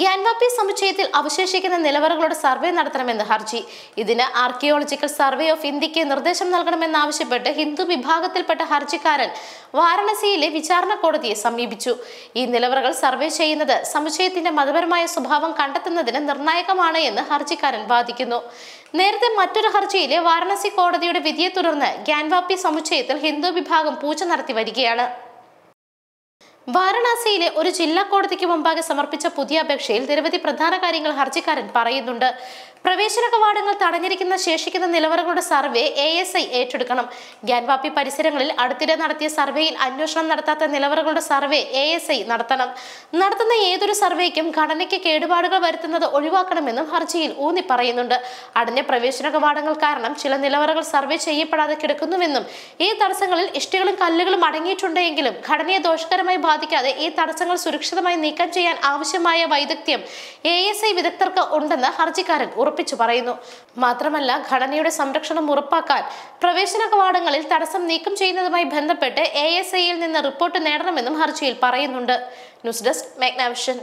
ഗ്യാൻവാപ്പി സമുച്ചയത്തിൽ അവശേഷിക്കുന്ന നിലവറകളുടെ സർവേ നടത്തണമെന്ന് ഹർജി. ഇതിന് ആർക്കിയോളജിക്കൽ സർവേ ഓഫ് ഇന്ത്യയ്ക്ക് നിർദ്ദേശം നൽകണമെന്നാവശ്യപ്പെട്ട് ഹിന്ദു വിഭാഗത്തിൽപ്പെട്ട ഹർജിക്കാരൻ വാരണസിയിലെ വിചാരണ കോടതിയെ സമീപിച്ചു. ഈ നിലവറകൾ സർവേ ചെയ്യുന്നത് സമുച്ചയത്തിന്റെ മതപരമായ സ്വഭാവം കണ്ടെത്തുന്നതിന് നിർണായകമാണ് എന്ന് ഹർജിക്കാരൻ വാദിക്കുന്നു. നേരത്തെ മറ്റൊരു ഹർജിയിലെ വാരണസി കോടതിയുടെ വിധിയെ തുടർന്ന് ഗ്യാൻവാപ്പി സമുച്ചയത്തിൽ ഹിന്ദു വിഭാഗം പൂജ നടത്തി വരികയാണ്. വാരണാസിയിലെ ഒരു ജില്ലാ കോടതിക്ക് മുമ്പാകെ സമർപ്പിച്ച പുതിയ അപേക്ഷയിൽ നിരവധി പ്രധാന കാര്യങ്ങൾ ഹർജിക്കാരൻ പറയുന്നുണ്ട്. പ്രവേശന കവാടങ്ങൾ തടഞ്ഞിരിക്കുന്ന ശേഷിക്കുന്ന നിലവറകളുടെ സർവേ എ എസ് ഐ ഏറ്റെടുക്കണം. ഗ്യാൻവാപ്പി പരിസരങ്ങളിൽ അടുത്തിടെ നടത്തിയ സർവേയിൽ അന്വേഷണം നടത്താത്ത നിലവറകളുടെ സർവേ എ എസ് ഐ നടത്തണം. നടത്തുന്ന ഏതൊരു സർവേക്കും ഘടനയ്ക്ക് കേടുപാടുകൾ വരുത്തുന്നത് ഒഴിവാക്കണമെന്നും ഹർജിയിൽ ഊന്നി പറയുന്നുണ്ട്. അടഞ്ഞ പ്രവേശന കവാടങ്ങൾ കാരണം ചില നിലവറകൾ സർവേ ചെയ്യപ്പെടാതെ കിടക്കുന്നുവെന്നും ഈ തടസ്സങ്ങളിൽ ഇഷ്ടികളും കല്ലുകളും അടങ്ങിയിട്ടുണ്ടെങ്കിലും ഘടനയെ ദോഷകരമായി ബാധിക്കാതെ ഈ തടസ്സങ്ങൾ സുരക്ഷിതമായി നീക്കം ചെയ്യാൻ ആവശ്യമായ വൈദഗ്ധ്യം എ എസ് ഐ വിദഗ്ധർക്ക് ഉണ്ടെന്ന് ഹർജിക്കാരൻ ഉറപ്പിച്ചു പറയുന്നു. മാത്രമല്ല ഘടനയുടെ സംരക്ഷണം ഉറപ്പാക്കാൻ പ്രവേശന കവാടങ്ങളിൽ തടസ്സം നീക്കം ചെയ്യുന്നതുമായി ബന്ധപ്പെട്ട് എ എസ് ഐയിൽ നിന്ന് റിപ്പോർട്ട് നേടണമെന്നും ഹർജിയിൽ പറയുന്നുണ്ട്. News desk Magnavision